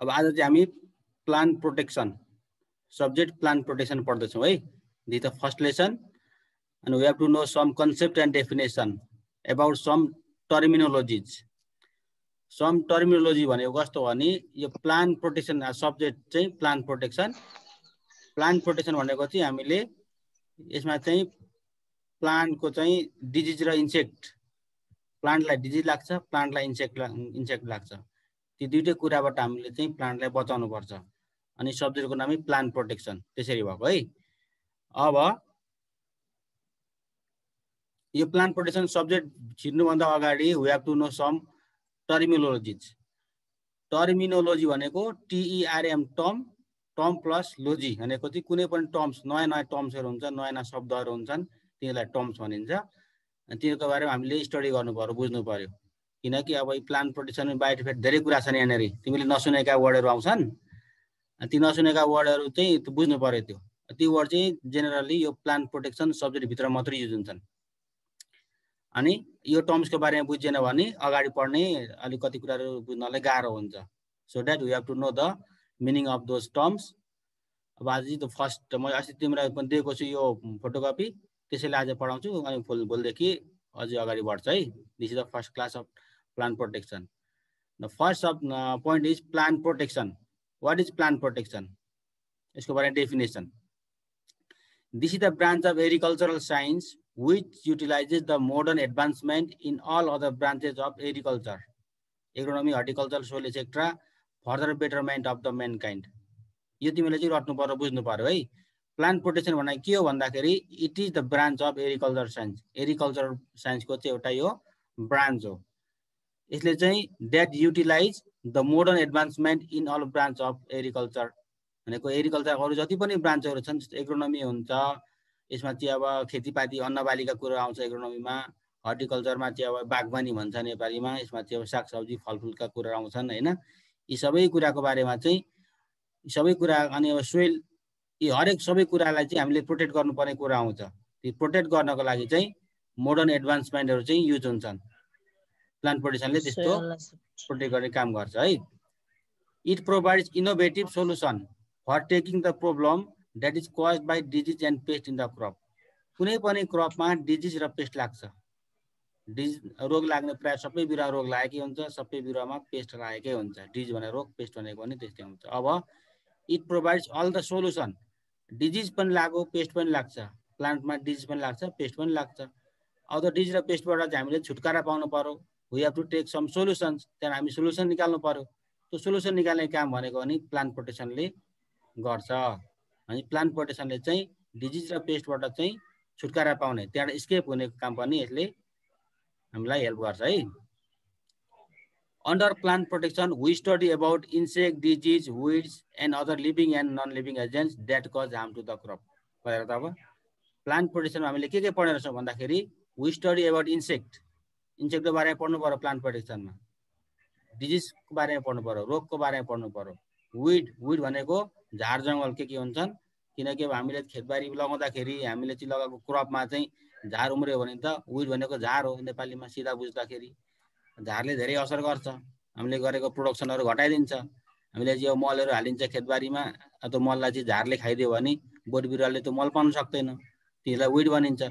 अब आज चाहिँ हामी plan protection subject plan protection पढ्दैछौँ है। The the first lesson and we have to know some concept and definition about some terminologies some terminology भनेको कस्तो भने यो प्लान प्रोटेक्सन सब्जेक्ट चाहिँ प्लान प्रोटेक्सन प्लान प्रोटेक्सन भनेको चाहिँ हामीले यसमा चाहिँ प्लान्टको चाहिँ डिजिज र इन्सेक्ट प्लान्टलाई डिजिज लाग्छ प्लान्टलाई इन्सेक्ट इन्सेक्ट लाग्छ। ती दुइटै कुराबाट हामीले चाहिँ प्लान्टलाई बचाउनु पर्छ अनि सब्जेक्टको नामै प्लान प्रोटेक्सन त्यसरी भएको है। अब यो प्लान प्रोटेक्सन सब्जेक्ट छिर्नुभन्दा अगाडि we have to know some terminologies terminology भनेको T E R M term term plus logy भनेको चाहिँ कुनै पनि टर्म्स नयाँ नयाँ टर्म्सहरू हुन्छ नयाँ नयाँ शब्दहरू हुन्छन् तिनीहरूलाई टर्म्स भनिन्छ। तिनीहरूको बारेमा हामीले स्टडी गर्नु पऱ्यो बुझ्नु पऱ्यो किनकि अब प्लान प्रोटेक्सन बाहिर फेरि धेरै कुरा छन् यहाँनिर। तिमीले नसुनेका वर्डहरू आउँछन्। ती नसुनेका वर्डहरू चाहिँ बुझ्नु पऱ्यो त्यो। ती वर्ड चाहिँ जेनरली यो प्लान प्रोटेक्सन सब्जेक्टभित्र मात्रै युज हुन्छन्। अनि यो टर्म्सको बारेमा बुझेन भने अगाडि पढ्ने अलिक कति कुराहरू बुझ्नलाई गाह्रो हुन्छ। So that we have to know the meaning of those terms अब आज चाहिँ फर्स्ट म अस्ति तिमीलाई पनि दिएको छु यो फोटोकपी त्यसैले आज पढाउँछु अनि भोलि भोलिदेखि अझै अगाडि बढ्छ है। This is the first class of plan protection the first of point is plan protection what is plan protection यसको बारेमा definition this is the branch of agricultural science which utilizes the modern advancement in all other branches of agriculture, agronomy, horticulture, soil, etc. for the betterment of the mankind. यो तिमीले चाहिँ रट्नु पर्यो बुझ्नु पर्यो है। Plant protection भन्दा के हो भन्दाखेरि it is the branch of agriculture science agriculture साइन्सको चाहिँ एउटा यो ब्रान्च हो। यसले चाहिँ that utilize the modern advancement in all branch of agriculture भनेको एग्रिकल्चर अरू जति पनि ब्रान्चहरू छन् एग्रोनोमी हुन्छ यसमा चाहिँ अब खेतीपाती अन्नबालीका कुरो आउँछ इकोनोमीमा हर्टिकल्चरमा चाहिँ अब बागवानी भन्छ नेपालीमा यसमा चाहिँ अब सागसब्जी फलफुलका कुरा आउँछन् होइन? यी सबै कुराको बारेमा चाहिँ सबै कुरा अनि अब सोइल यी हरेक सबै कुरालाई चाहिँ हामीले प्रोटेक्ट गर्नुपर्ने कुरा आउँछ। त्यो प्रोटेक्ट गर्नको लागि चाहिँ मोडर्न एडभान्समेन्टहरू चाहिँ युज हुन्छन्। प्लान्ट प्रोटेक्सनले त्यस्तो प्रोटेक्ट गर्ने काम गर्छ है। It provides innovative solution for taking the problem that is cause by disease and pest in the crop कुनै पनि क्रपमा डिजिज र पेस्ट लाग्छ। डिजिज रोग लाग्ने प्रायः सबै बिरुवा रोग लागेकै हुन्छ सबै बिरुवामा पेस्ट लागेकै हुन्छ। डिजिज भनेर रोग पेस्ट भनेको पनि त्यस्तै हुन्छ। अब it provides all the solution disease पनि लाग्यो पेस्ट पनि लाग्छ। प्लान्टमा डिजिज पनि लाग्छ पेस्ट पनि लाग्छ। अब त डिजिज र पेस्टबाट चाहिँ हामीले छुटकारा पाउनु पऱ्यो we have to take some solutions त्यहाँदेखि हामी सोल्युसन निकाल्नु पऱ्यो त्यो सोल्युसन निकाल्ने काम भनेको भने प्लान्ट प्रोटेक्सनले गर्छ। अनि प्लान्ट प्रोटेक्सनले चाहिँ डिजिज र पेस्टबाट चाहिँ छुटकारा पाउने। त्यहाँबाट स्केप हुने काम पनि यसले हामीलाई हेल्प गर्छ है। Under plant protection we study about insect disease weeds and other living and non living agents that cause harm to the crop भएर त अब प्लान्ट प्रोटेक्सनमा हामीले के के पढेर छौँ भन्दाखेरि वी स्टडी अबाउट इन्सेक्ट इन्सेक्टको बारेमा पढ्नु पऱ्यो प्लान्ट प्रोटेक्सनमा। डिजिजको बारेमा पढ्नु पऱ्यो रोगको बारेमा पढ्नु पऱ्यो विड विड भनेको झार जङ्गल के के हुन्छन् किनकि अब हामीले खेतबारी लगाउँदाखेरि हामीले चाहिँ लगाएको क्रपमा चाहिँ झार उम्रियो भने त विड भनेको झार हो नेपालीमा सिधा बुझ्दाखेरि। झारले धेरै असर गर्छ हामीले गरेको प्रोडक्सनहरू घटाइदिन्छ। हामीले चाहिँ मलहरू हालिन्छ खेतबारीमा त्यो मललाई चाहिँ झारले खाइदियो भने बोट बिरुवाले त्यो मल पाउनु सक्दैन। त्यसलाई विड बनिन्छ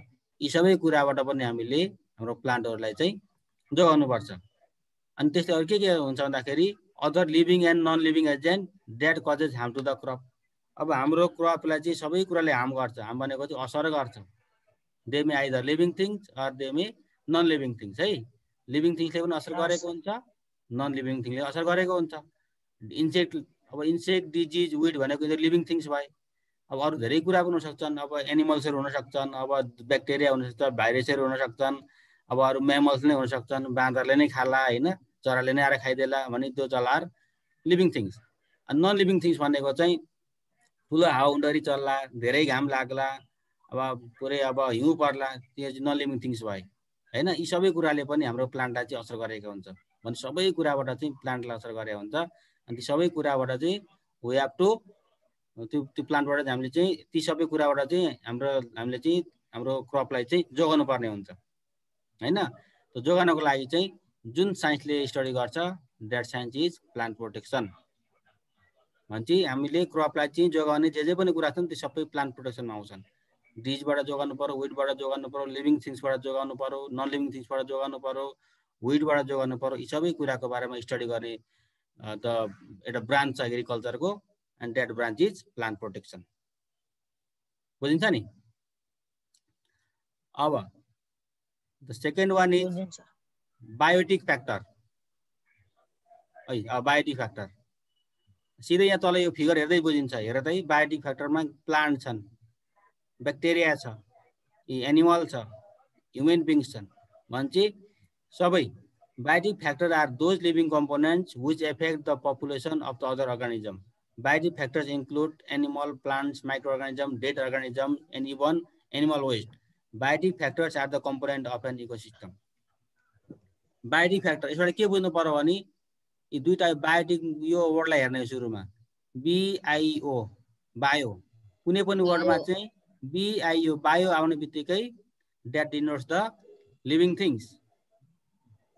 यी सबै कुराबाट पनि हामीले हाम्रो प्लान्टहरूलाई चाहिँ जोगाउनुपर्छ। अनि त्यस्तै अरू के के हुन्छ भन्दाखेरि other living and non living agent that causes harm to the crop अब हाम्रो क्रपलाई चाहिँ सबै कुराले हार्म गर्छ। हार्म भनेको चाहिँ असर गर्छ। They may either living things or they may non living things है? लिभिङ थिङ्सले पनि असर गरेको हुन्छ नन लिभिङ थिङले असर गरेको हुन्छ। इन्सेक्ट अब इन्सेक्ट डिजिज विड भनेको लिभिङ थिङ्स भए अब अरू धेरै कुरा पनि हुनसक्छन्। अब एनिमल्सहरू हुनसक्छन्। अब ब्याक्टेरिया हुनसक्छ भाइरसहरू हुनसक्छन्। अब अरू मेमल्स नै हुनसक्छन् बाँदरले नै खाला होइन? चराले नै आएर खाइदिएला भने त्यो चलार living things non living things भनेको चाहिँ ठुलो हावाहुन्डरी चल्ला धेरै घाम लाग्ला अब पुरै अब हिउँ पर्ला त्यो चाहिँ नन लिभिङ थिङ्स भयो। होइन? यी सबै कुराले पनि हाम्रो प्लान्टलाई चाहिँ असर गरेको हुन्छ। भने सबै कुराबाट चाहिँ प्लान्टलाई असर गरेको हुन्छ। अनि ती सबै कुराबाट चाहिँ वी हेभ टु त्यो त्यो प्लान्टबाट चाहिँ हामीले चाहिँ ती सबै कुराबाट चाहिँ हाम्रो हामीले चाहिँ हाम्रो क्रपलाई चाहिँ जोगाउनु पर्ने हुन्छ। होइन? त्यो जोगाउनको लागि चाहिँ जुन साइन्सले स्टडी गर्छ that science is plant protection भनेपछि हामीले क्रपलाई चाहिँ जोगाउने जे जे पनि कुरा छन् त्यो सबै प्लान्ट प्रोटेक्सनमा आउँछन्। डिजबाट जोगाउनु पऱ्यो विडबाट जोगाउनु पऱ्यो लिभिङ थिङ्सबाट जोगाउनु पऱ्यो नन लिभिङ थिङ्सबाट जोगाउनु पऱ्यो विडबाट जोगाउनु पऱ्यो यी सबै कुराको बारेमा स्टडी गर्ने द एउटा ब्रान्च छ एग्रिकल्चरको and that branch is plant protection बुझिन्छ नि? अब the second one is biotic factor है बायोटिक फ्याक्टर सिधै यहाँ तल यो फिगर हेर्दै बुझिन्छ। हेर त बायोटिक फ्याक्टरमा प्लान्ट छन् ब्याक्टेरिया छ एनिमल छ ह्युमेन बिङ्स छन्। भनेपछि सबै biotic factor are those living components which affect the population of the other organism Biologic factors include animal, plants, microorganisms, dead organisms, and even animal waste. Biotic factors are the component of an ecosystem. Biotic factor यसबाट के बुझ्नु पर्यो भने यी दुईवटा biotic यो वर्डलाई हेर्ने सुरुमा। बिआइओ बायो कुनै पनि वर्डमा चाहिँ बिआइओ बायो आउने बित्तिकै that denotes the living things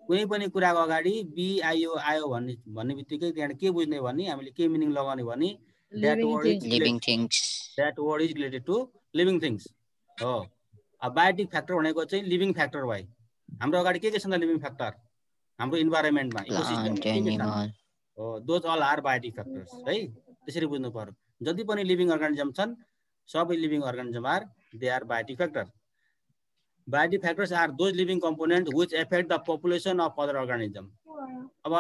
कुनै पनि कुराको अगाडि बिआइओ आयो भन्ने भन्ने बित्तिकै त्यहाँबाट के बुझ्ने भने हामीले के मिनिङ लगाउने भने that word is that word is related to living things हो। अब बायोटिक फ्याक्टर भनेको चाहिँ लिभिङ फ्याक्टर भयो। हाम्रो अगाडि के के छ लिभिङ फ्याक्टर हाम्रो इन्भाइरोमेन्टमा हो those all are biotic factors है? त्यसरी बुझ्नु पर्यो। जति पनि लिभिङ अर्गानिजम छन् सबै living organism are they are biotic factor Biotic factors are those living components which affect the population of other organism. अब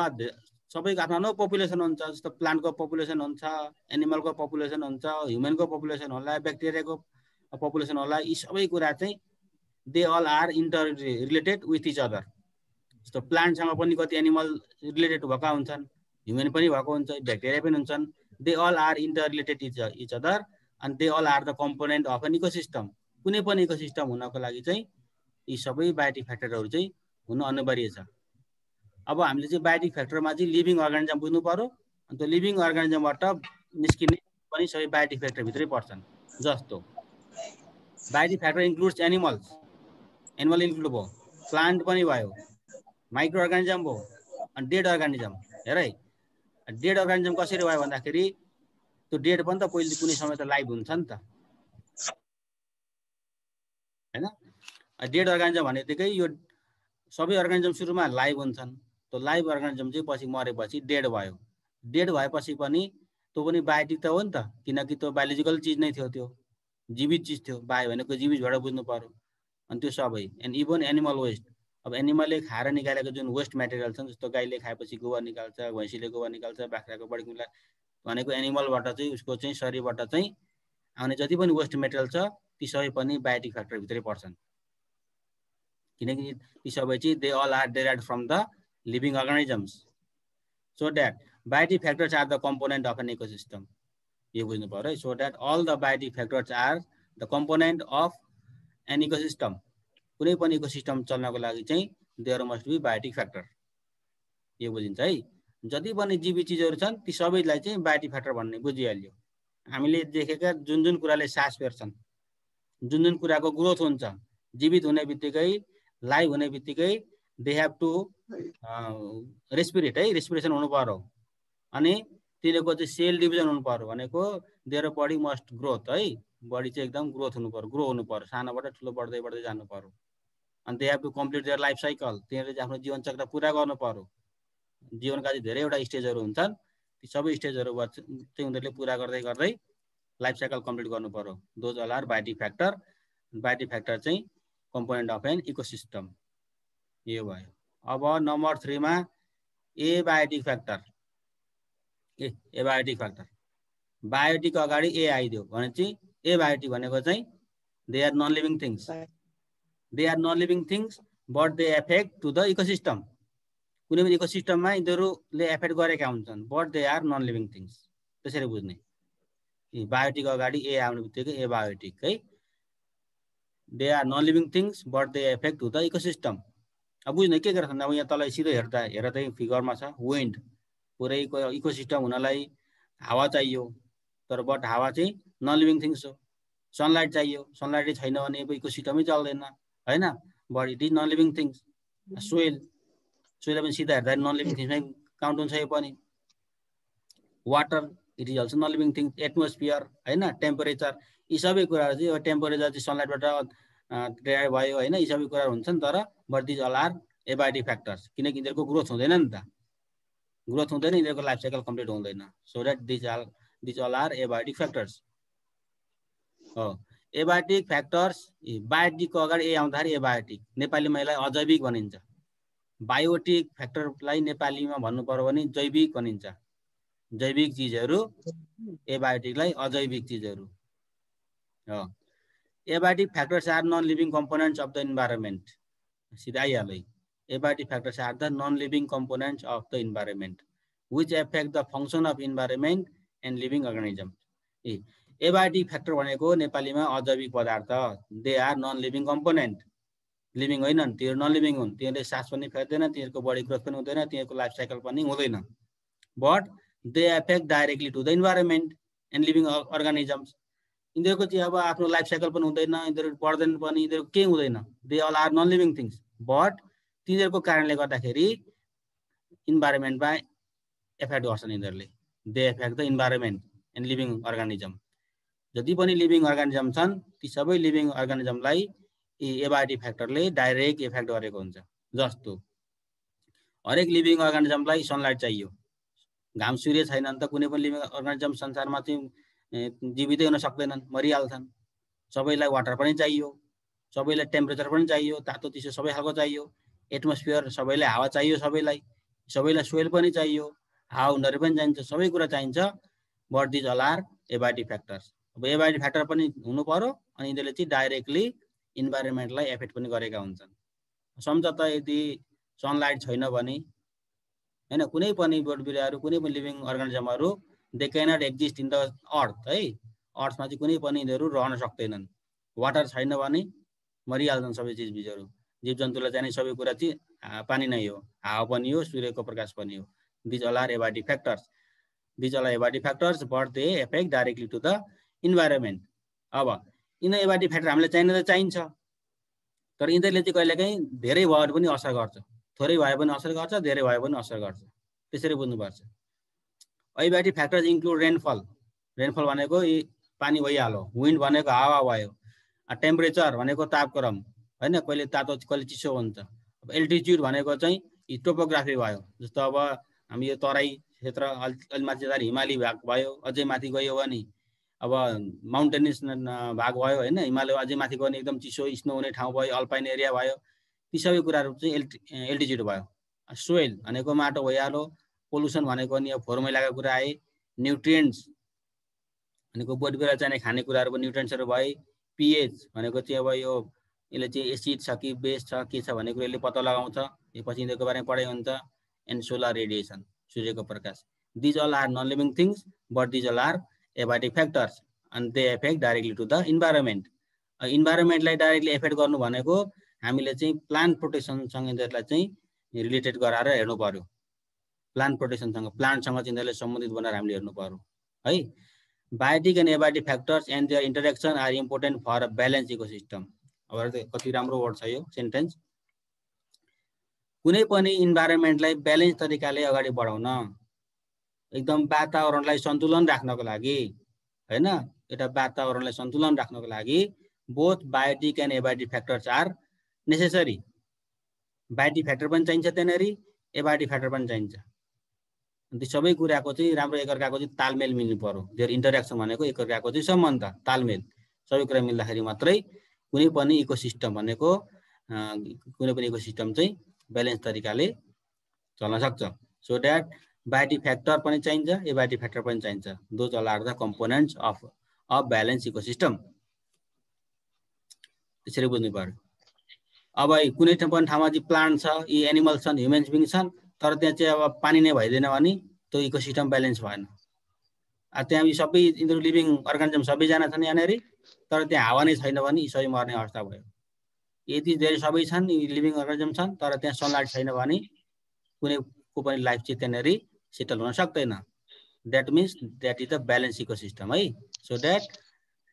सबैको आफ्नो आफ्नो पपुलेसन हुन्छ जस्तो प्लान्टको पपुलेसन हुन्छ एनिमलको पपुलेसन हुन्छ ह्युमनको पपुलेसन होला ब्याक्टेरियाको पपुलेसन होला यी सबै कुरा चाहिँ they all are interrelated with each other जस्तो प्लान्टसँग पनि कति एनिमल रिलेटेड भएका हुन्छन् ह्युमन पनि भएको हुन्छ ब्याक्टेरिया पनि हुन्छन् they all are interrelated each each other and they all are the component of an ecosystem कुनै पनि इकोसिस्टम हुनको लागि चाहिँ यी सबै बायोटिक फ्याक्टरहरू चाहिँ हुनु अनिवार्य छ। अब हामीले चाहिँ बायोटिक फ्याक्टरमा चाहिँ लिभिङ अर्गानिजम बुझ्नु पऱ्यो अन्त लिभिङ अर्गानिजमबाट निस्किने पनि सबै बायोटिक फ्याक्टरभित्रै पर्छन् जस्तो। Biotic factor includes animals. Animal include भयो। प्लान्ट पनि भयो। माइक्रो अर्गानिजम भयो। अनि डेड अर्गानिजम हेर? है डेड अर्गानिजम कसरी भयो भन्दाखेरि त्यो डेड पनि त पहिले कुनै समय त लाइभ हुन्छ नि त। होइन? डेड अर्गानिजम भने बित्तिकै यो सबै अर्गानिजम सुरुमा लाइभ हुन्छन्। त्यो लाइभ अर्गानिजम चाहिँ पछि मरेपछि डेड भयो। डेड भएपछि पनि त्यो पनि बायोटिक त हो नि त। किनकि त्यो बायोलोजिकल चिज नै थियो त्यो। जीवित चिज थियो बायो भनेको जीवितबाट बुझ्नु पऱ्यो अनि त्यो सबै। एन्ड इभन एनिमल वेस्ट अब एनिमलले खाएर निकालेको जुन वेस्ट मेटेरियल छ जस्तो गाईले खाएपछि गोबर निकाल्छ भैँसीले गोबर निकाल्छ बाख्राको बढी भनेको एनिमलबाट चाहिँ उसको चाहिँ शरीरबाट चाहिँ आउने जति पनि वेस्ट मेटेरियल छ ती सबै पनि बायोटिक फ्याक्टरभित्रै पर्छन्। किनकि ती सबै चाहिँ they all are derived from the living organisms so that biotic factors are the component of an ecosystem यो बुझ्नु पऱ्यो है so that all the biotic factors are the component of an ecosystem कुनै पनि इकोसिस्टम चल्नको लागि चाहिँ there must be biotic factor यो बुझिन्छ है। जति पनि जीवी चिजहरू छन् ती सबैलाई चाहिँ बायोटिक फ्याक्टर भन्ने बुझिहाल्यो। हामीले देखेका जुन जुन कुराले सास फेर्छन् जुन जुन कुराको ग्रोथ हुन्छ जीवित हुने बित्तिकै लाइभ हुने बित्तिकै दे हेभ टु रेस्पिरेट है रेस्पिरेसन हुनु पर्यो। अनि तिनीहरूको चाहिँ सेल डिभिजन हुनु पर्यो भनेको देयर बडी मस्ट ग्रोथ है। बडी चाहिँ एकदम ग्रोथ हुनु पर्यो ग्रो हुनु पर्यो। सानोबाट ठुलो बढ्दै बढ्दै जानु पर्यो। अनि they have to complete their life cycle तिनीहरूले चाहिँ आफ्नो जीवनचक्र पुरा गर्नु पर्यो। जीवनका चाहिँ धेरैवटा स्टेजहरू हुन्छन्। ती सबै स्टेजहरू चाहिँ उनीहरूले पुरा गर्दै गर्दै लाइफ साइकल कम्प्लिट गर्नु पर्यो। Those all are biotic factor biotic factor चाहिँ कम्पोनेन्ट अफ एन इकोसिस्टम यो भयो। अब number थ्रीमा abiotic factor A abiotic factor biotic अगाडि ए आइदियो भने चाहिँ एबायोटिक भनेको चाहिँ they are non living things they are non living things but they affect to the ecosystem कुनै पनि इकोसिस्टममा यिनीहरूले एफेक्ट गरेका हुन्छन् but they are non living things त्यसरी बुझ्ने। बायोटिक अगाडि ए आउने बित्तिकै एबायोटिक है? They are non living things but they affect to the ecosystem अब बुझ्नु के गर्छ अब यहाँ तल सिधै हेर्दा हेर चाहिँ फिगरमा छ। विन्ड पुरै इकोसिस्टम हुनलाई हावा चाहियो तर बट हावा चाहिँ नन लिभिङ थिङ्स हो। सनलाइट चाहियो सनलाइटै छैन भने अब इकोसिस्टमै चल्दैन होइन? But it is non living things soil soil पनि सिधा हेर्दा नन लिभिङ थिङ्समै काउन्ट हुन्छ यो पनि। Water it is also non living thing atmosphere होइन? टेम्परेचर यी सबै कुराहरू चाहिँ टेम्परेचर चाहिँ सनलाइटबाट ड्राइभ भयो होइन? यी सबै कुराहरू हुन्छन् तर but these all are abiotic factors. किनकि यिनीहरूको ग्रोथ हुँदैन नि त। ग्रोथ हुँदैन यिनीहरूको लाइफ साइकल कम्प्लिट हुँदैन। So that these all these all are abiotic factors हो। एबायोटिक फ्याक्टर्स बायोटिकको अगाडि ए आउँदाखेरि एबायोटिक नेपालीमा यसलाई अजैविक भनिन्छ। बायोटिक फ्याक्टरलाई नेपालीमा भन्नु पर्यो भने जैविक भनिन्छ। जैविक चिजहरू एबायोटिकलाई अजैविक चिजहरू। हो। Abiotic factors are non living components of the environment सिधै आइहाल्यो abiotic factors are the non-living components of the environment which affect the function of environment and living organisms. Abiotic factor भनेको नेपालीमा अजैविक पदार्थ. They are non living component living होइनन् तिनीहरू non living हुन्. तिनीहरूले सास पनि फेर्दैन तिनीहरूको बडी ग्रोथ पनि हुँदैन तिनीहरूको लाइफ साइकल पनि हुँदैन. But they affect directly to the environment and living organisms यिनीहरूको चाहिँ अब आफ्नो लाइफ साइकल पनि हुँदैन यिनीहरू पढ्दैन पनि यिनीहरू केही हुँदैन. They all are non living things but तिनीहरूको कारणले गर्दाखेरि इन्भाइरोमेन्टमा एफेक्ट गर्छन् यिनीहरूले. They affect the environment and living organism जति पनि लिभिङ अर्गानिजम छन् ती सबै लिभिङ अर्गानिजमलाई एबायोटिक फ्याक्टरले डाइरेक्ट इफेक्ट गरेको हुन्छ जस्तो। हरेक लिभिङ अर्गानिजमलाई सनलाइट चाहियो। घाम सूर्य छैन भने त कुनै पनि लिभिङ अर्गानिजम संसारमा चाहिँ जीवितै हुन सक्दैनन् मरिहाल्छन्। सबैलाई वाटर पनि चाहियो सबैलाई टेम्परेचर पनि चाहियो तातो चिसो सबै खालको चाहियो। एटमोस्फियर सबैलाई हावा चाहियो सबैलाई। सबैलाई सोइल पनि चाहियो हावा उनीहरू पनि चाहिन्छ सबै कुरा चाहिन्छ। But these all are abiotic factors अब एबाइटी फ्याक्टर पनि हुनु पऱ्यो अनि यिनीहरूले चाहिँ डाइरेक्टली इन्भाइरोमेन्टलाई एफेक्ट पनि गरेका हुन्छन्। सम्झ त यदि सनलाइट छैन भने होइन कुनै पनि बोट बिरुवाहरू कुनै पनि living अर्गानिजमहरू they cannot exist in the earth है। अर्थमा चाहिँ कुनै पनि यिनीहरू रहन सक्दैनन्। वाटर छैन भने मरिहाल्छन् सबै चिजबिजहरू। जीव जन्तुलाई चाहिने सबै कुरा चाहिँ पानी नै हो। हावा पनि हो सूर्यको प्रकाश पनि हो। These are abiotic factors. These all abiotic factors but they affect directly to the environment. अब यिनीहरू एबाडी फ्याक्टर हामीलाई चाहिने त चाहिन्छ। तर यिनीहरूले चाहिँ कहिलेकाहीँ धेरै भयो पनि असर गर्छ। थोरै भए पनि असर गर्छ धेरै भयो पनि असर गर्छ। त्यसरी बुझ्नुपर्छ। Abiotic factors include rainfall. Rainfall भनेको पानी भइहाल्यो विन्ड भनेको हावा भयो टेम्परेचर भनेको तापक्रम। होइन कहिले तातो कहिले चिसो हुन्छ अब एल्टिच्युड भनेको चाहिँ टोपोग्राफी भयो। जस्तो अब हामी यो तराई क्षेत्र अलि अलि माथि जाँदाखेरि हिमाली भाग भयो अझै माथि गयो भने अब माउन्टेनिस भाग भयो होइन हिमालय अझै माथि गयो भने एकदम चिसो स्नो हुने ठाउँ भयो अल्पाइन एरिया भयो। ती सबै कुराहरू चाहिँ एल्टि एल्टिच्युड भयो। सोइल भनेको माटो भइहाल्यो पोल्युसन भनेको नि अब फोहोर कुरा आए। न्युट्रियन्ट्स भनेको बोट बिरुवा चाहिने खानेकुराहरू पनि न्युट्रियन्ट्सहरू भए। पिएच भनेको चाहिँ अब यो यसले चाहिँ एसिड छ कि बेस छ के छ भन्ने कुरो यसले पत्ता लगाउँछ। यो पछि यिनीहरूको बारेमा पढाइ हुन्छ एन्ड सोलर रेडिएसन सूर्यको प्रकाश। These all are non living things but these all are abiotic factors and they affect directly to the environment इन्भाइरोमेन्टलाई directly effect गर्नु भनेको हामीले चाहिँ प्लान्ट प्रोटेक्सनसँग यिनीहरूलाई चाहिँ रिलेटेड गराएर हेर्नु पर्यो। प्लान्ट प्रोटेक्सनसँग प्लान्टसँग चाहिँ यिनीहरूलाई सम्बन्धित बनाएर हामीले हेर्नु पर्यो। है? Biotic and abiotic factors and their interaction are important for a balance ecosystem कति राम्रो वर्ड छ यो सेन्टेन्स कुनै पनि इन्भाइरोमेन्टलाई ब्यालेन्स तरिकाले अगाडि बढाउन एकदम वातावरणलाई सन्तुलन राख्नको लागि होइन? एउटा वातावरणलाई सन्तुलन राख्नको लागि both biotic and abiotic factors are necessary biotic factor पनि चाहिन्छ त्यहाँनिर एबायोटिक फ्याक्टर पनि चाहिन्छ। त्यो सबै कुराको चाहिँ राम्रो एकअर्काको चाहिँ तालमेल मिल्नु पर्यो। देयर इन्टरेक्सन भनेको एकअर्काको चाहिँ सम्बन्ध तालमेल। सबै कुरा मिल्दाखेरि मात्रै कुनै पनि इकोसिस्टम भनेको कुनै पनि इकोसिस्टम चाहिँ ब्यालेन्स तरिकाले चल्न सक्छ। सो द्याट बायोटिक फ्याक्टर पनि चाहिन्छ एबायोटिक फ्याक्टर पनि चाहिन्छ। Those are the components of of balance ecosystem त्यसरी बुझ्नु पऱ्यो। अब कुनै पनि ठाउँमा चाहिँ प्लान्ट छ यी एनिमल्स छन् ह्युमेन्स बिङ छन् तर त्यहाँ चाहिँ अब पानी नै भइदिएन भने त्यो इकोसिस्टम ब्यालेन्स भएन। त्यहाँ सबै यिनीहरू लिभिङ अर्गानिजम सबैजना छन् यहाँनिर तर त्यहाँ हावा नै छैन भने सबै मर्ने अवस्था भयो। यति धेरै सबै छन् लिभिङ अर्गानिजम छन् तर त्यहाँ सनलाइट छैन भने कुनै को पनि लाइफ चाहिँ त्यहाँनिर सेटल हुन सक्दैन। That means that is the balance ecosystem है? So that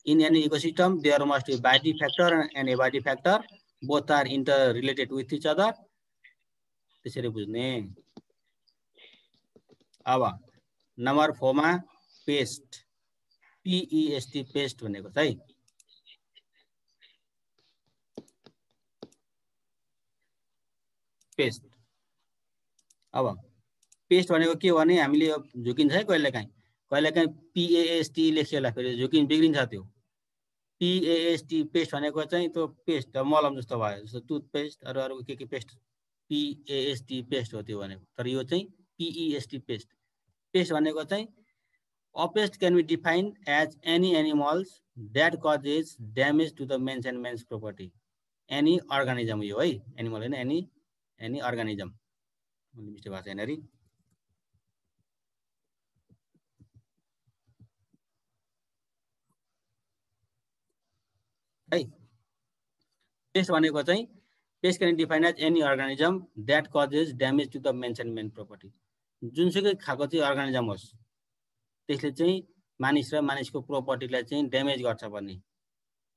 in any ecosystem there must be biotic factor and abiotic factor both are interrelated with each other त्यसरी बुझ्ने। अब नम्बर फोरमा पेस्ट पिइएसटी पेस्ट भनेको चाहिँ पेस्ट। अब पेस्ट भनेको के भने हामीले झुकिन्छ है कहिले काहीँ कहिले काहीँ पिएएसटी लेखिएला फेरि झुकिन बिग्रिन्छ त्यो। पिएएसटी पेस्ट भनेको चाहिँ त्यो पेस्ट मलम जस्तो भयो जस्तो टुथपेस्ट अरू अरू के के पेस्ट पिएएसटी पेस्ट हो त्यो भनेको। तर यो चाहिँ पिइएसटी पेस्ट। पेस्ट भनेको चाहिँ defined as any animals that causes damage to the men's and men's property any organism यो है एनिमल होइन एनी एनी अर्गानिजम मिस्टेक भएको छैन अरे है पेस्ट भनेको चाहिँ pest can define as any organism that causes damage to the men's man property जुनसुकै खाएको चाहिँ अर्गानिजम होस् त्यसले चाहिँ मानिस र मानिसको प्रोपर्टीलाई चाहिँ ड्यामेज गर्छ भन्ने।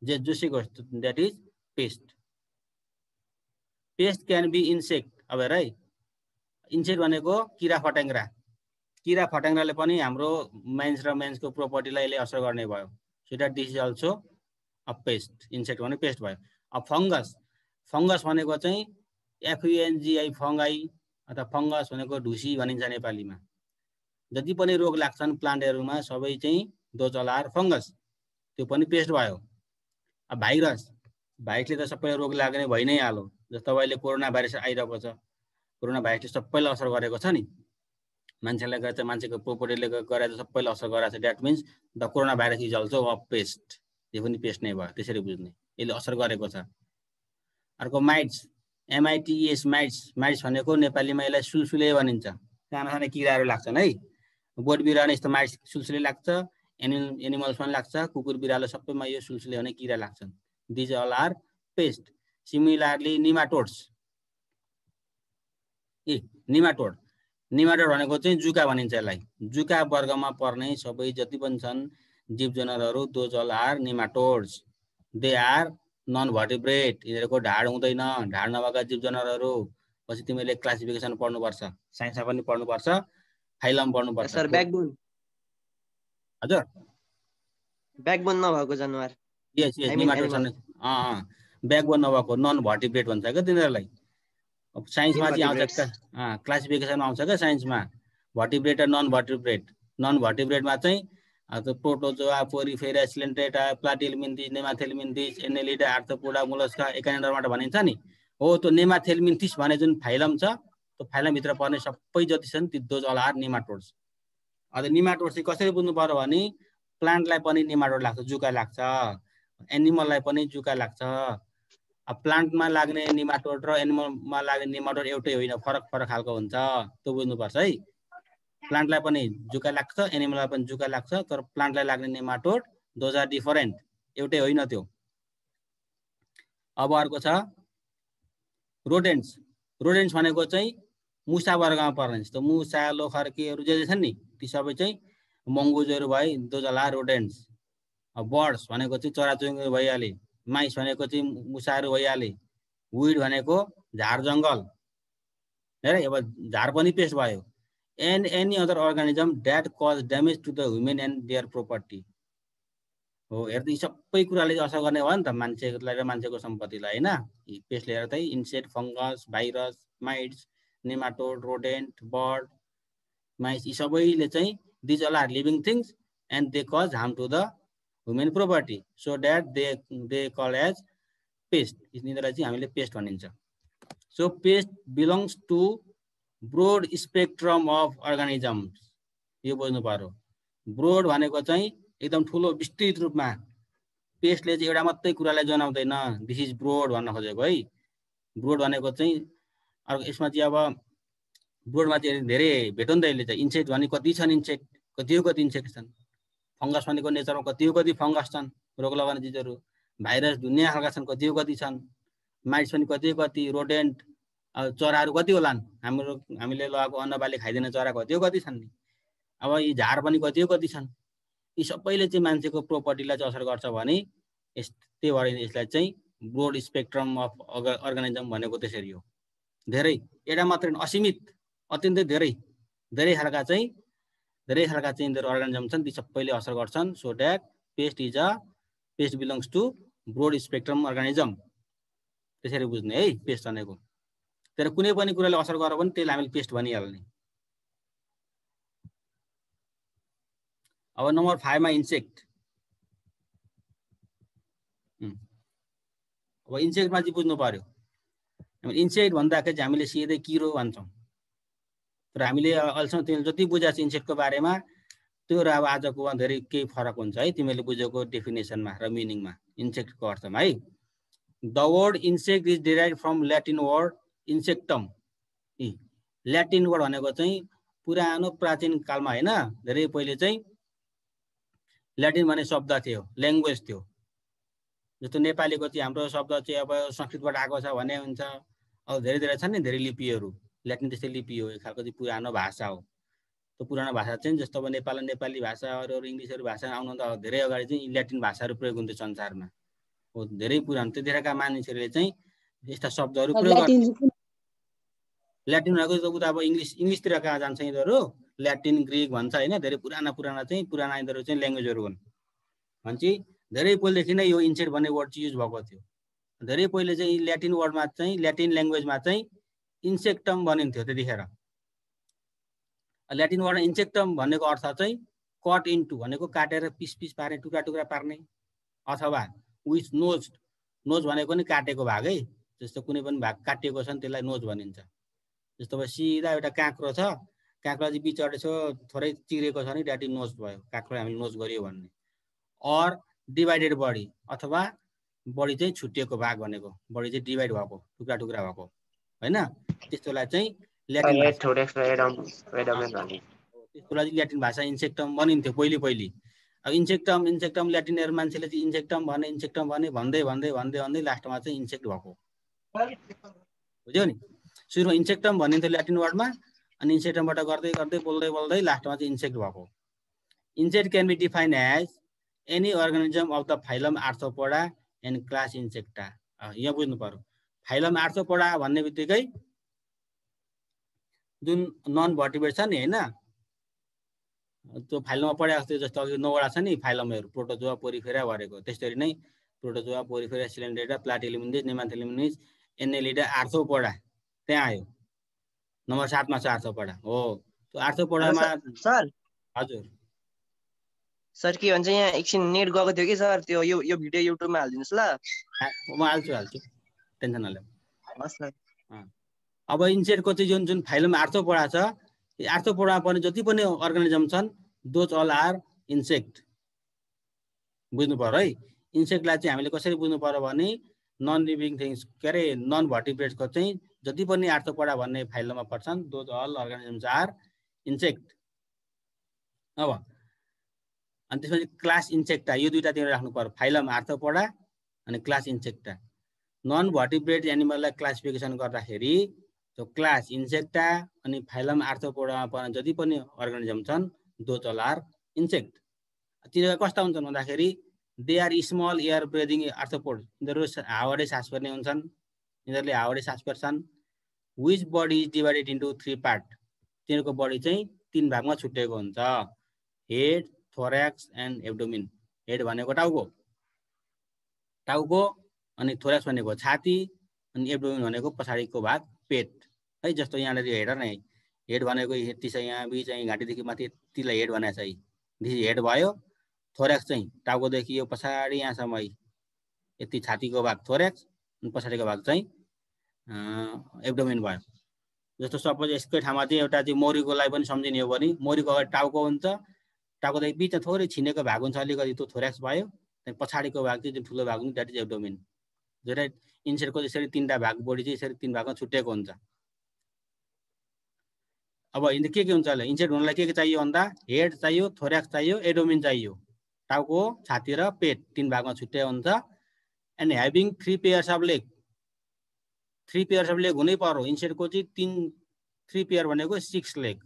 जे जोसुकै that is pest pest can be insect अब हेर है। इन्सेक्ट भनेको किरा फट्याङ्ग्रा। किरा फट्याङ्ग्राले पनि हाम्रो मेन्स र मेन्सको प्रोपर्टीलाई यसले असर गर्ने भयो। So that this is also a pest insect भने पेस्ट भयो। अब फङ्गस फङ्गस भनेको चाहिँ एफयुएनजिआई फङ्गाई अथवा फङ्गस भनेको ढुसी भनिन्छ नेपालीमा। जति पनि रोग लाग्छन् प्लान्टहरूमा सबै चाहिँ दोचलार फङ्गस त्यो पनि पेस्ट भयो। अब भाइरस भाइरसले त सबैलाई रोग लाग्ने भइ नै हाल्यो। जस्तो तपाईँले कोरोना भाइरस आइरहेको छ कोरोना भाइरसले सबैलाई असर गरेको छ नि। मान्छेलाई गर्छ मान्छेको प्रोपर्टीले गरेर सबैलाई असर गराएको छ। That means the corona virus is also a pest. यो पनि पेस्ट नै भयो त्यसरी बुझ्ने। यसले असर गरेको छ। अर्को माइट्स एमआइटिएस माइट्स। माइट्स भनेको नेपालीमा यसलाई सुलसुले भनिन्छ। साना साना किराहरू लाग्छन् है। बोट बिरुवा यस्तो माइट्स सुलसुले लाग्छ एनिमल एनिमल्स पनि लाग्छ कुकुर बिरालो सबैमा यो सुलसुले भने किरा लाग्छन्। These all are pest similarly nematodes a nematode nematode भनेको चाहिँ जुका भनिन्छ यसलाई। जुका वर्गमा पर्ने सबै जति पनि छन् जीव जनावरहरू those all are nematodes they are non vertebrate यिनीहरूको ढाड हुँदैन। ढाड नभएका जीव जनावरहरू पछि तिमीले क्लासिफिकेसन पढ्नुपर्छ। साइन्समा पनि पढ्नुपर्छ। फाइलम पढ्नुपर्छ सर ब्याकबोन। हजुर। ब्याकबोन नभएको जनावर। यस यस निमाटोड छन्। ब्याकबोन नभएको नन भर्टिब्रेट भन्छ क्या तिनीहरूलाई। साइन्समा चाहिँ आउँछ क्लासिफिकेसन आउँछ क्या साइन्समा भर्टिब्रेट र नन भर्टिब्रेट नन भर्टिब्रेटमा चाहिँ त्यो Protozoa Porifera Coelenterata Platyhelminthes Nemathelminthes Annelida Arthropoda Mollusca एकानेडरबाट भनिन्छ नि। हो त्यो नेमाथेलमिन्थिस भन्ने जुन फाइलम छ त्यो फाइलमभित्र पर्ने सबै जति छन् ती दोज अल आर निमाटोड्स। अन्त निमाटोड चाहिँ कसरी बुझ्नु पर्यो भने प्लान्टलाई पनि निमाटोड लाग्छ जुका लाग्छ एनिमललाई पनि जुका लाग्छ। प्लान्टमा लाग्ने निमाटोड र एनिमलमा लाग्ने निमाटोड एउटै होइन फरक फरक खालको हुन्छ त्यो बुझ्नुपर्छ है। प्लान्टलाई पनि जुका लाग्छ एनिमललाई पनि जुका लाग्छ तर प्लान्टलाई लाग्ने नेमाटोड दोज आर डिफरेन्ट एउटै होइन त्यो। अब अर्को छ रोडेन्ट्स। रोडेन्ट्स भनेको चाहिँ मुसा वर्गमा पर्ने जस्तो। मुसा लोखर्केहरू जे जे छन् नि ती सबै चाहिँ मङ्गुजहरू भए दोजला रोडेन्ट्स बर्ड्स भनेको चाहिँ चराचुरुङ्गीहरू भइहाले माइस भनेको चाहिँ मुसाहरू भइहाले विड भनेको झार जङ्गल। हेर अब झार पनि पेस्ट भयो। And any other organism that cause damage to the women and their property हो हेर्दै सबै कुराले असर गर्ने भयो नि त मान्छेलाई र मान्छेको सम्पत्तिलाई होइन? पेस्ट लिएर चाहिँ insect fungus virus mites nematode rodent bird mites यी सबैले चाहिँ these all are living things and they cause harm to the women property. So that they they call as pest. यिनीहरूलाई चाहिँ हामीले पेस्ट भनिन्छ। So pest belongs to broad spectrum of organisms. यो बुझ्नु पर्यो ब्रोड भनेको चाहिँ एकदम ठुलो विस्तृत रूपमा पेस्टले चाहिँ एउटा मात्रै कुरालाई जनाउँदैन। दिस इज ब्रोड भन्न खोजेको है। ब्रोड भनेको चाहिँ अर्को यसमा चाहिँ अब ब्रोडमा चाहिँ धेरै भेटो नि त यसले चाहिँ इन्सेक्ट भने कति छन् इन्सेक्ट कति हो कति इन्सेक्ट छन्? फङ्गस भनेको नेचरमा कति हो कति फङ्गस छन्? रोग लगाउने चिजहरू भाइरस दुनियाँ खालका छन् कति हो कति छन्? माइट्स पनि कति कति? रोडेन्ट अब चराहरू कति होलान्? हाम्रो हामीले लगाएको अन्नबाली खाइदिने चरा कति हो कति छन् नि? अब यी झार पनि कति हो कति छन्? यी सबैले चाहिँ मान्छेको प्रोपर्टीलाई चाहिँ असर गर्छ भने यस त्यही भएर यसलाई चाहिँ ब्रोड स्पेक्ट्रम अफ अर्गानिजम भनेको त्यसरी हो। धेरै एउटा मात्रै असीमित अत्यन्तै धेरै धेरै खालका चाहिँ धेरै खालका चाहिँ यिनीहरू अर्गानिजम छन् ती सबैले असर गर्छन्। So that pest is a pest belongs to broad spectrum organism त्यसरी बुझ्ने है पेस्ट भनेको। तर कुनै पनि कुराले असर गर पनि त्यसलाई हामीले पेस्ट भनिहाल्ने। अब नम्बर फाइभमा इन्सेक्ट अब इन्सेक्टमा चाहिँ बुझ्नु पर्यो। इन्सेक्ट भन्दाखेरि चाहिँ हामीले सिधै किरो भन्छौँ। तर हामीले अहिलेसम्म तिमीले जति बुझाएको छ इन्सेक्टको बारेमा त्यो र अब आजको धेरै केही फरक हुन्छ है तिमीले बुझेको डेफिनेसनमा र मिनिङमा इन्सेक्टको अर्थमा है। The word insect is derive from Latin word insectum Latin word भनेको चाहिँ पुरानो प्राचीन कालमा होइन धेरै पहिले चाहिँ ल्याटिन भन्ने शब्द थियो ल्याङ्ग्वेज थियो। जस्तो नेपालीको चाहिँ हाम्रो शब्द चाहिँ अब संस्कृतबाट आएको छ भने हुन्छ। अब धेरै धेरै छन् नि धेरै लिपिहरू। ल्याटिन त्यस्तै लिपि हो एक खालको चाहिँ पुरानो भाषा हो। त्यो पुरानो भाषा चाहिँ जस्तो अब नेपाल नेपाली भाषा अरू अरू इङ्ग्लिसहरू भाषा आउनुभन्दा धेरै अगाडि चाहिँ ल्याटिन भाषाहरू प्रयोग हुन्थ्यो संसारमा। हो धेरै पुरानो। त्यतिखेरका मानिसहरूले चाहिँ यस्ता शब्दहरू प्रयोग ल्याटिन भनेको उता अब इङ्ग्लिस इङ्ग्लिसतिर कहाँ जान्छ यिनीहरू? ल्याटिन ग्रिक भन्छ होइन धेरै पुराना पुराना चाहिँ पुराना यिनीहरू चाहिँ ल्याङ्ग्वेजहरू हुन्। भनेपछि धेरै पहिलेदेखि नै यो इन्सेट भन्ने वर्ड चाहिँ युज भएको थियो। धेरै पहिले चाहिँ ल्याटिन वर्डमा चाहिँ ल्याटिन ल्याङ्ग्वेजमा चाहिँ इन्सेक्टम भनिन्थ्यो त्यतिखेर। ल्याटिन वर्ड इन्सेक्टम भन्नेको अर्थ चाहिँ कट इन्टु भनेको काटेर पिस पिस पार्ने टुक्रा टुक्रा पार्ने अथवा विथ नोज नोज भनेको नि काटेको भाग है जस्तो कुनै पनि भाग काटिएको छ भने त्यसलाई नोज भनिन्छ। जस्तो अब सिधा एउटा काँक्रो छ काँक्रो चाहिँ बिचबाट यसो थोरै चिरेको छ भने ल्याटिन नोज भयो काँक्रो हामीले नोज गरियो भन्ने। अर डिभाइडेड बडी अथवा बडी चाहिँ छुट्टिएको भाग भनेको बडी चाहिँ डिभाइड भएको टुक्रा टुक्रा भएको होइन? त्यस्तोलाई चाहिँ त्यस्तोलाई चाहिँ ल्याटिन भाषा इन्सेक्टम बनिन्थ्यो पहिले पहिले। अब इन्सेक्टम इन्सेक्टम ल्याटिनहरू मान्छेले चाहिँ इन्सेक्टम भने इन्सेक्टम भने भन्दै भन्दै भन्दै भन्दै लास्टमा चाहिँ इन्सेक्ट भएको। बुझ्यो नि? सुरुमा इन्सेक्टम भनिन्थ्यो ल्याटिन वर्डमा अनि इन्सेक्टमबाट गर्दै गर्दै बोल्दै बोल्दै लास्टमा चाहिँ इन्सेक्ट भएको। Insect can be define as any organism of the phylum Arthropoda and class Insecta यहाँ बुझ्नु पर्यो। फाइलम आर्थोपोडा भन्ने बित्तिकै जुन नन भर्टिब्रेट छ नि होइन? त्यो फाइलमा पढाएको थियो जस्तो अघि नौवटा छ नि फाइलमहरू प्रोटोजोआ पोरिफेरा भरेको त्यसरी नै Protozoa Porifera Coelenterata Platyhelminthes Nemathelminthes Annelida Arthropoda त्यहाँ आयो। नम्बर सातमा छ आर्थोपोडा हो। त्यो आर्थोपोडामा सर। हजुर। सर के भन्छ यहाँ एकछिन नेट गएको थियो कि सर त्यो यो यो भिडियो युट्युबमा हालिदिनुहोस् ल म हाल्छु हाल्छु टेन्सन नलियो हस् सर अब इन्सेक्टको चाहिँ जुन जुन फाइलमा आर्थोपोडा छ आर्थोपोडा पनि जति पनि अर्गानिजम छन् दोज अल आर इन्सेक्ट बुझ्नु पर्यो है इन्सेक्टलाई चाहिँ हामीले कसरी बुझ्नु पर्यो भने नन लिभिङ थिङ्स के अरे नन भर्टिब्रेट्सको चाहिँ जति पनि आर्थोपोडा भन्ने फाइलमा पर्छन् those all organisms are insect अब अनि त्यसपछि क्लास इन्सेक्टा यो दुइटा तिमीले राख्नु पर्यो। फाइलम आर्थोपोडा अनि क्लास इन्सेक्टा नन भर्टिब्रेट एनिमललाई क्लासिफिकेसन गर्दाखेरि त्यो क्लास इन्सेक्टा अनि फाइलम आर्थोपोडामा पर्ने जति पनि अर्गानिजम छन् दो चलार इन्सेक्ट तिनीहरू कस्ता हुन्छन् भन्दाखेरि they are small air breathing arthropod यिनीहरू हावाडे सास फेर्ने हुन्छन्। यिनीहरूले हावाडे सास फेर्छन् which body is divided into three part तिनीहरूको बडी चाहिँ तिन भागमा छुट्टिएको हुन्छ। Head thorax and abdomen head भनेको टाउको। टाउको अनि थोऱ्याक्स भनेको छाती अनि एब्डोमिन भनेको पछाडिको भाग पेट। है जस्तो यहाँनिर हेड नै। हेड भनेको यति छ यहाँ बिच चाहिँ घाँटीदेखि माथि यतिलाई हेड भनेको छ दिस हेड भयो थोऱ्याक्स चाहिँ टाउकोदेखि यो पछाडि यहाँसम्म है। यति छातीको भाग थोऱ्याक्स अनि पछाडिको भाग चाहिँ एब्डोमिन भयो। जस्तो सपोज यसकै ठाउँमा चाहिँ एउटा चाहिँ मौरीको पनि सम्झिने हो भने मौरीको अगाडि टाउको हुन्छ टाउकोदेखि बिचमा थोरै छिनेको भाग हुन्छ अलिकति त्यो थोऱ्याक्स भयो त्यहाँदेखि पछाडिको भाग चाहिँ जुन ठुलो भाग हुन्छ द्याट इज एब्डोमिन जो इन्सेटको यसरी तिनवटा भाग बडी चाहिँ यसरी तिन भागमा छुट्टिएको हुन्छ। अब के के हुन्छ होला? इन्सेट हुनलाई के के चाहियो भन्दा हेड चाहियो थोऱ्याक्स चाहियो एडोमिन चाहियो। टाउको छाती र पेट तिन भागमा छुट्टिएको हुन्छ। And having three pairs of leg three pairs of leg हुनै पर्यो। इन्सेटको चाहिँ तिन थ्री पेयर भनेको सिक्स लेग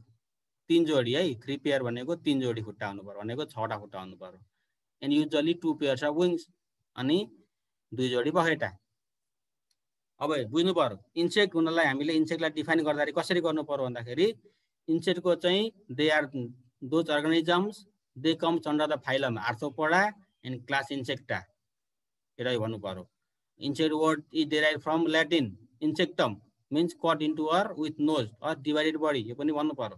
तिन जोडी है थ्री पेयर भनेको तिन जोडी खुट्टा हुनु पर्यो भनेको छवटा खुट्टा हुनु पर्यो and usually two pairs of wings अनि दुई जोडी पखेटा। अब बुझ्नु पर्यो इन्सेक्ट हुनलाई हामीले इन्सेक्टलाई डिफाइन गर्दाखेरि कसरी गर्नु पर्यो भन्दाखेरि इन्सेक्टको चाहिँ they are those organisms they comes under the phylum arthropoda and class insecta एउटा भन्नु पर्यो insect word is derived from latin insectum means cut into or with nose or divided body यो पनि भन्नु पर्यो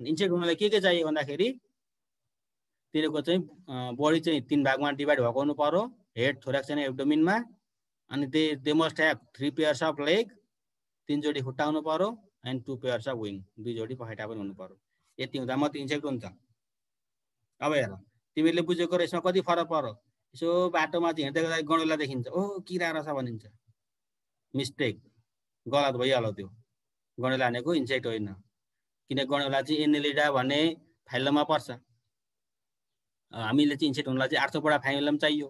इन्सेक्ट हुनलाई के के चाहियो भन्दाखेरि तिनीहरूको चाहिँ बडी चाहिँ तिन भागमा डिभाइड भएको हुनु पर्यो। हेड थोराक्स एन्ड एब्डोमिनमा अनि they they must have three pairs of leg तिन जोडी खुट्टा हुनु पर्यो and two pairs of wing दुई पखेटा पनि हुनु पर्यो। यति हुँदा मात्रै इन्सेक्ट हुन्छ। अब हेर तिमीले बुझेको र यसमा कति फरक पर्यो? यसो बाटोमा चाहिँ हिँड्दै गर्दा गणेला देखिन्छ। ओ किरा रहेछ भनिन्छ। मिस्टेक गलत भइहाल्यो त्यो। गणेला भनेको इन्सेक्ट होइन। किन गणेला चाहिँ एनेलिडा भन्ने फाइलमा पर्छ। हामीले चाहिँ इन्सेक्ट हुनलाई चाहिँ आर्थोपडा फाइलम चाहियो।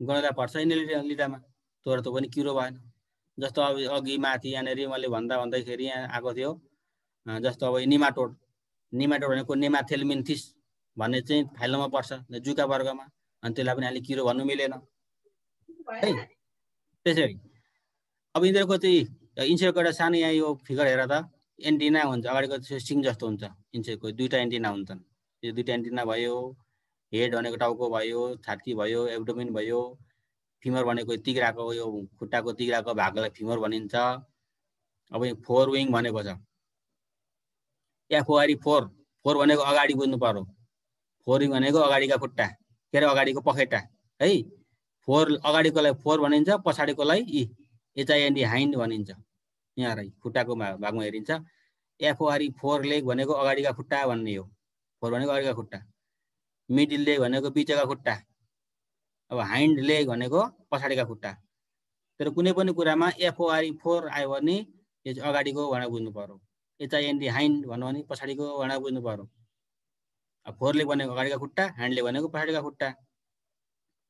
गणेला पर्छ एनेलिडा लिडामा तर त पनि किरो भएन। जस्तो अब अघि माथि यहाँनिर मैले भन्दा भन्दाखेरि यहाँ आएको थियो। जस्तो अब निमाटोड निमाटोड भनेको नेमाथेलमिन्थिस भन्ने चाहिँ फाइलमा पर्छ जुका वर्गमा। अनि त्यसलाई पनि अहिले किरो भन्नु मिलेन। है? त्यसरी। अब यिनीहरूको चाहिँ इन्सेक्टको एउटा सानो यहाँ यो फिगर हेर त। एन्टिना हुन्छ अगाडिको सिङ जस्तो हुन्छ इन्सेक्टको दुईवटा एन्टिना हुन्छन्। यो दुइटा एन्टिना भयो हेड भनेको टाउको भयो छाती भयो एब्डोमिन भयो फिमर भनेको तिग्राको यो खुट्टाको तिग्राको भागलाई फिमर भनिन्छ। अब यो फोर विङ भनेको छ। एफओआरी फोर फोर भनेको अगाडि बुझ्नु पर्यो। फोर विङ भनेको अगाडिका खुट्टा के अरे अगाडिको पखेटा है? फोर अगाडिकोलाई फोर भनिन्छ पछाडिकोलाई इ एचआइएनडी हाइन्ड भनिन्छ। यहाँ खुट्टाको भागमा हेरिन्छ। एफओआरी फोर लेग भनेको अगाडिका खुट्टा भन्ने हो। फोर भनेको अगाडिका खुट्टा। मिडिल लेग भनेको बिचका खुट्टा। अब हाइन्ड लेग भनेको पछाडिका खुट्टा। तर कुनै पनि कुरामा एफओआरई फोर आयो भने यो चाहिँ अगाडिको भनेर बुझ्नु पर्यो। एचआइएनडी हाइन्ड भन्यो भने पछाडिको भनेर बुझ्नु पर्यो। अब फोर लेग भनेको अगाडिका खुट्टा ह्यान्ड लेग भनेको पछाडिका खुट्टा।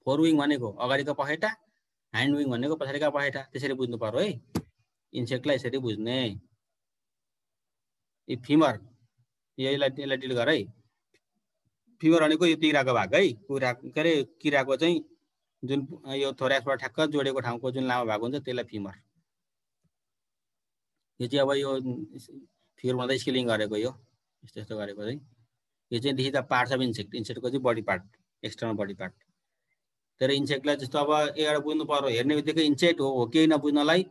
फोर विङ भनेको अगाडिको पखेटा ह्यान्ड विङ भनेको पछाडिका पखेटा। त्यसरी बुझ्नु पर्यो है। इन्सेक्टलाई यसरी बुझ्ने। यो फिमर यसलाई यसलाई डिल गर है। फिमर भनेको यो तिराको भाग है। कुरा के अरे किराको चाहिँ जुन यो थोराक्सबाट ठ्याक्क जोडेको ठाउँको जुन लामो भाग हुन्छ त्यसलाई फिमर यो चाहिँ अब यो फिगरमा स्केलिङ गरेको यो। यस्तो यस्तो गरेको चाहिँ। यो चाहिँ देखि त पार्ट्स अफ इन्सेक्ट इन्सेक्टको चाहिँ body part external body part तर इन्सेक्टलाई जस्तो अब एउटा बुझ्नु पर्यो। हेर्ने बित्तिकै इन्सेक्ट हो हो केही नबुझ्नलाई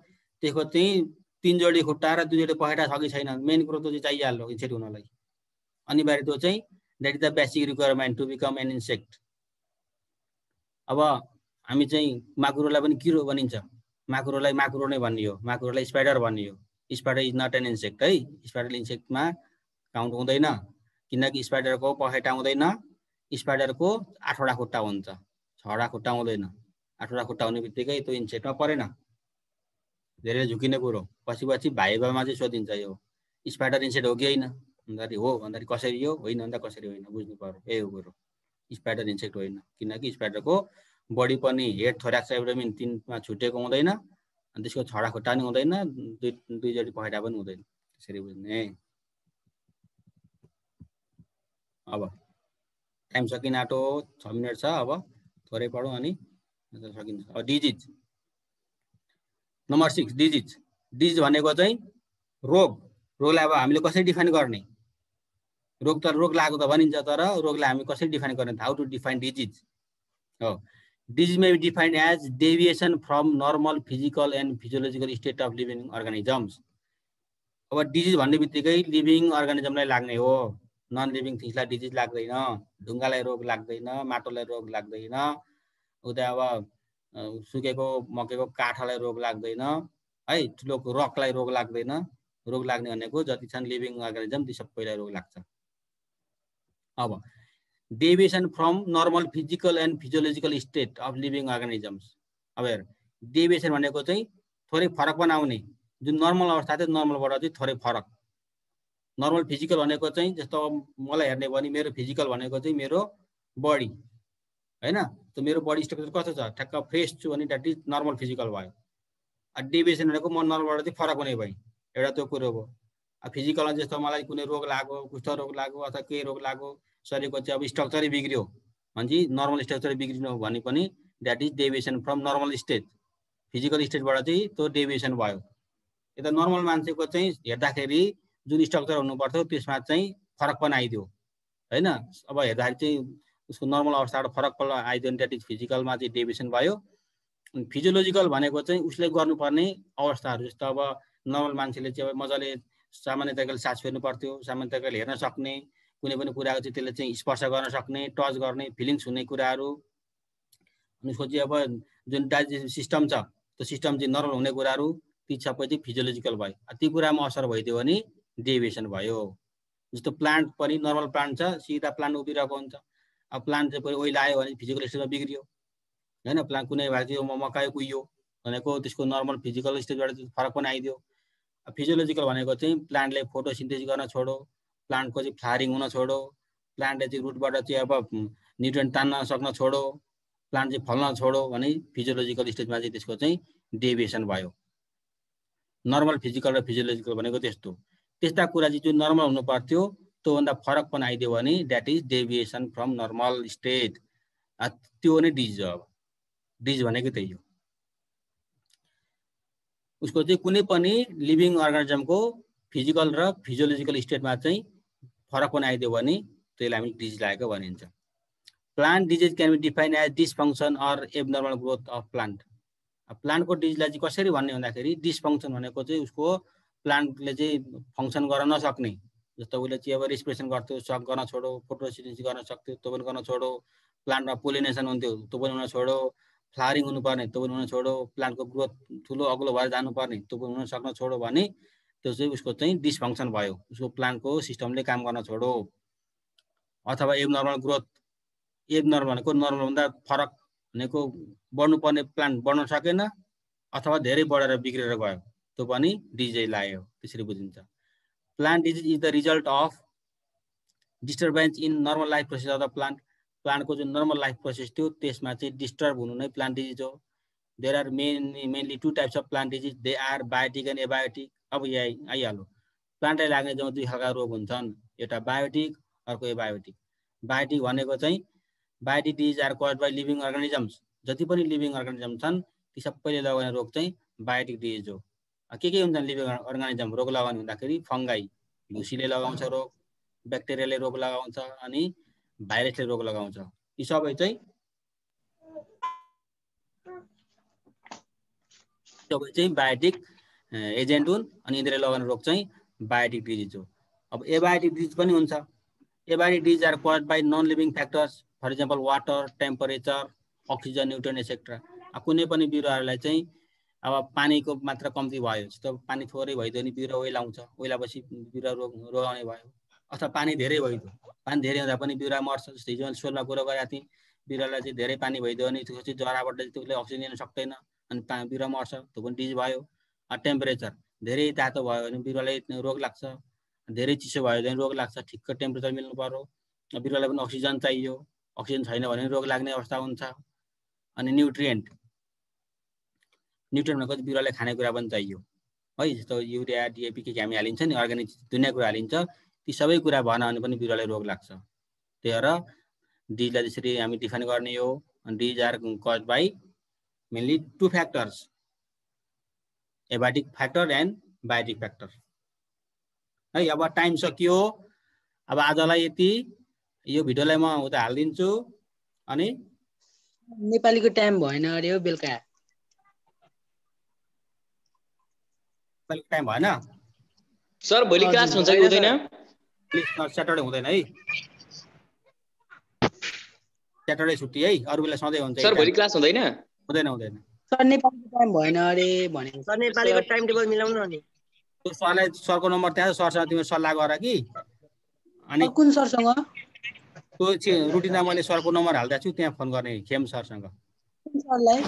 त्यसको चाहिँ तिन जोडी खुट्टा र दुई जोडी पखेटा छ कि छैन? मेन कुरो त चाहिँ चाहिहाल्यो इन्सेक्ट हुनलाई। अनिवार्य त्यो चाहिँ that is the basic requirement to become an insect अब हामी चाहिँ माकुरोलाई पनि किरो भनिन्छ। माकुरोलाई माकुरो नै भनियो। माकुरोलाई स्पाइडर भनियो। Spider is not an insect है? स्पाइडर इन्सेक्टमा काउन्ट हुँदैन किनकि स्पाइडरको पखेटा हुँदैन। स्पाइडरको आठवटा खुट्टा हुन्छ। छवटा खुट्टा हुँदैन। आठवटा खुट्टा हुने बित्तिकै त्यो इन्सेक्टमा परेन। धेरै झुकिने कुरो पछि पछि भाइ बाबामा चाहिँ सोधिन्छ यो स्पाइडर इन्सेक्ट हो कि होइन? भन्दाखेरि हो भन्दाखेरि कसरी हो? होइन भन्दा कसरी होइन? बुझ्नु पर्यो। यही हो कुरो। स्पाइडर इन्सेक्ट होइन। किनकि स्पाइडरको बडी पनि हेड थोराक्स एब्डोमिन तिनमा छुटेको हुँदैन अनि त्यसको छडा खुट्टा पनि हुँदैन दुई दुईजोडी पखेटा पनि हुँदैन। त्यसरी बुझ्ने। अब टाइम सकिन आँटो छ मिनट छ अब थोरै पढौँ अनि सकिन्छ। अब disease. Number six disease disease भनेको चाहिँ रोग। रोगलाई अब हामीले कसरी डिफाइन गर्ने? रोग त रोग लागेको त भनिन्छ तर रोगलाई हामी कसरी डिफाइन गर्ने? हाउ टु डिफाइन डिजिज हो। Disease may be defined as deviation from normal physical and physiological state of living organisms अब डिजिज भन्ने बित्तिकै लिभिङ अर्गानिजमलाई लाग्ने हो। नन लिभिङ थिङ्सलाई डिजिज लाग्दैन। ढुङ्गालाई रोग लाग्दैन। माटोलाई रोग लाग्दैन। उता अब सुकेको मकेको काठलाई रोग लाग्दैन है ठुलो रकलाई रोग लाग्दैन। रोग लाग्ने भनेको जति छन् लिभिङ अर्गानिजम ती सबैलाई रोग लाग्छ। अब deviation from normal physical and physiological state of living organisms अब हेर डेभिएसन भनेको चाहिँ थोरै फरक बनाउने जुन नर्मल अवस्था थियो नर्मलबाट चाहिँ थोरै फरक। नर्मल फिजिकल भनेको चाहिँ जस्तो मलाई हेर्ने भने मेरो फिजिकल भनेको चाहिँ मेरो बडी होइन? त्यो मेरो बडी स्ट्रक्चर कस्तो छ? ठ्याक्क फ्रेस छु भने द्याट इज नर्मल फिजिकल भयो। डेभिएसन भनेको म नर्मलबाट चाहिँ फरक हुने भएँ। एउटा त्यो कुरो हो। फिजिकलमा जस्तो मलाई कुनै रोग लाग्यो कुष्ठ रोग लाग्यो अथवा केही रोग लाग्यो शरीरको चाहिँ अब स्ट्रक्चरै बिग्रियो। भने नर्मल स्ट्रक्चर बिग्रिनु भने पनि that is deviation from normal state physical स्टेटबाट चाहिँ त्यो डेभिएसन भयो। यता नर्मल मान्छेको चाहिँ हेर्दाखेरि जुन स्ट्रक्चर हुनुपर्थ्यो त्यसमा चाहिँ फरक पनि आइदियो। होइन? अब हेर्दाखेरि चाहिँ उसको नर्मल अवस्थाबाट फरक द्याट इज फिजिकलमा चाहिँ डेभिएसन भयो। फिजियोलोजिकल भनेको चाहिँ उसले गर्नुपर्ने अवस्थाहरू जस्तो अब नर्मल मान्छेले चाहिँ अब मजाले सामान्य तरिकाले सास फेर्नु पर्थ्यो सामान्य तरिकाले हेर्न सक्ने कुनै पनि कुराको चाहिँ त्यसले चाहिँ स्पर्श गर्न सक्ने टच गर्ने फिलिङ्स हुने कुराहरू। अनि उसको चाहिँ अब जुन डाइजेसन सिस्टम छ त्यो सिस्टम चाहिँ नर्मल हुने कुराहरू ती सबै चाहिँ फिजियोलोजिकल भयो। ती कुरामा असर भइदियो भने डेभिएसन भयो। जस्तो प्लान्ट पनि नर्मल प्लान्ट छ सिधा प्लान्ट उभिरहेको हुन्छ। अब प्लान्ट चाहिँ ओइल आयो भने फिजिकल स्टेजमा बिग्रियो। होइन प्लान्ट कुनै भएको थियो मकायो कुहियो भनेको त्यसको नर्मल फिजिकल स्टेजबाट फरक पनि आइदियो। फिजियोलोजिकल भनेको चाहिँ प्लान्टले फोटोसिन्थेसिस गर्न छोडो प्लान्टको चाहिँ फ्लारिङ हुन छोडो प्लान्टले चाहिँ रुटबाट चाहिँ अब न्युट्रियन तान्न सक्न छोडो प्लान्ट चाहिँ फल्न छोडो भने फिजियोलोजिकल स्टेजमा चाहिँ त्यसको चाहिँ डेभिएसन भयो। नर्मल फिजिकल र फिजियोलोजिकल भनेको त्यस्तो त्यस्ता कुरा चाहिँ जुन नर्मल हुनु पर्थ्यो त्योभन्दा फरक पनि आइदियो भने that is deviation from normal state त्यो नै डिज हो अब. डिज भनेको त्यही हो। उसको चाहिँ कुनै पनि लिभिङ अर्गानिजमको फिजिकल र फिजियोलोजिकल स्टेटमा चाहिँ फरक आइदियो भने त्यसलाई हामी डिजिज लागेको भनिन्छ। Plant disease can be define as dysfunction or abnormal growth of plant प्लान्टको डिजिजलाई चाहिँ कसरी भन्ने भन्दाखेरि डिसफङ्सन भनेको चाहिँ उसको प्लान्टले चाहिँ फङ्सन गर्न नसक्ने। जस्तो उसले चाहिँ अब रेस्पिरेसन गर्थ्यो सक गर्न छोडो फोटोसिन्थेसिस गर्न सक्थ्यो त्यो पनि गर्न छोडो प्लान्टमा पोलिनेसन हुन्थ्यो त्यो पनि हुन छोडो फ्लारिङ हुनुपर्ने त्यो पनि हुन छोडो प्लान्टको ग्रोथ ठुलो अग्लो भएर जानुपर्ने त्यो पनि हुन सक्न छोडो भने त्यो चाहिँ उसको चाहिँ डिसफङ्सन भयो। उसको प्लान्टको सिस्टमले काम गर्न छोडो। अथवा एब नर्मल ग्रोथ एब नर्मल भनेको नर्मलभन्दा फरक भनेको बढ्नुपर्ने प्लान्ट बढ्न सकेन अथवा धेरै बढेर बिग्रेर गयो त्यो पनि डिजिज लाग्यो त्यसरी बुझिन्छ। Plant disease is the result of disturbance in normal life process of the plant प्लान्टको जुन नर्मल लाइफ प्रोसेस थियो त्यसमा चाहिँ डिस्टर्ब हुनु नै प्लान्ट डिजिज हो। There are main mainly two types of plant disease they are biotic and abiotic अब यहाँ आइहाल्यो। प्लान्टलाई लाग्ने जो दुई खालका रोग हुन्छन्। एउटा बायोटिक अर्को एबायोटिक बायोटिक भनेको चाहिँ biotic disease are cause by living organisms जति पनि लिभिङ अर्गानिजम छन् ती सबैले लगाउने रोग चाहिँ बायोटिक डिजिज हो। के के हुन्छन् लिभिङ अर्गानिजम रोग लगाउने हुँदाखेरि फङ्गाई भुसीले लगाउँछ रोग ब्याक्टेरियाले रोग लगाउँछ अनि भाइरसले रोग लगाउँछ यी सबै चाहिँ सबै चाहिँ बायोटिक एजेन्ट हुन् अनि यिनीहरूले लगाउने रोग चाहिँ बायोटिक डिजिज हो अब एबायोटिक डिजिज पनि हुन्छ abiotic disease are cause by non living factors for example water temperature oxygen nutrient etcetera कुनै पनि बिरुवाहरूलाई चाहिँ अब पानीको मात्रा कम्ती भयो जस्तो पानी थोरै भइदियो भने बिरुवा ओइलाउँछ ओइलापछि बिरुवा रोग रोगाउने भयो। अथवा पानी धेरै भइदियो। पानी धेरै हुँदा पनि बिरुवा मर्छ जस्तो हिजो मैले सोलमा कुरो गरेको थिएँ। बिरुवालाई चाहिँ धेरै पानी भइदियो भने त्यो चाहिँ जराबाट त्यसले अक्सिजन लिन सक्दैन अनि बिरुवा मर्छ। त्यो पनि डिज भयो। टेम्परेचर धेरै तातो भयो भने बिरुवालाई रोग लाग्छ। धेरै चिसो भयो भने रोग लाग्छ। ठिक्क टेम्परेचर मिल्नु पर्यो। बिरुवालाई पनि अक्सिजन चाहियो। अक्सिजन छैन भने रोग लाग्ने अवस्था हुन्छ। अनि न्युट्रियन्ट न्युट्रियन्ट भनेको बिरुवालाई खानेकुरा पनि चाहियो है जस्तो युरिया डिएपी के के हामी हालिन्छ नि अर्ग्यानिक दुनियाँ कुरा हालिन्छ ती सबै कुरा भएन भने पनि बिरुवालाई रोग लाग्छ। त्यही भएर डिजलाई त्यसरी हामी डिफाइन गर्ने हो। These are cause by mainly two factors abiotic factor and biotic factor है अब टाइम सकियो। अब आजलाई यति। यो भिडियोलाई म उता हालिदिन्छु। अनि नेपालीको टाइम भएन अरे हो बेलुका। नेपालीको टाइम भएन सर भोलि क्लास हुन्छ कि हुँदैन स्याटरडे हुँदैन है स्याटरडे छुट्टी है अरू बेला सधैँ हुन्छ सर भोलि क्लास हुँदैन हुँदैन हुँदैन सर नेपालीको टाइम भएन अरे भनेको सर नेपालीको टाइम टेबल मिलाउनु न सरलाई सरको नम्बर त्यहाँ सरसँग तिम्रो सल्लाह गर कि अनि कुन सरसँग त्यो चाहिँ रुटिनमा मैले सरको नम्बर हालिदिएको छु त्यहाँ फोन गर्ने खेम सरसँग कुन सरलाई